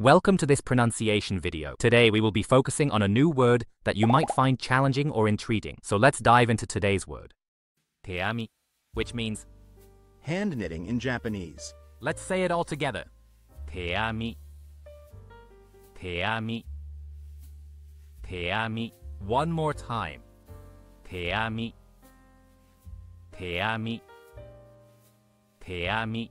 Welcome to this pronunciation video. Today we will be focusing on a new word that you might find challenging or intriguing. So let's dive into today's word. Teami, which means Hand knitting in Japanese. let's say it all together. Teami. Teami. Teami. One more time. Teami. Teami. Teami.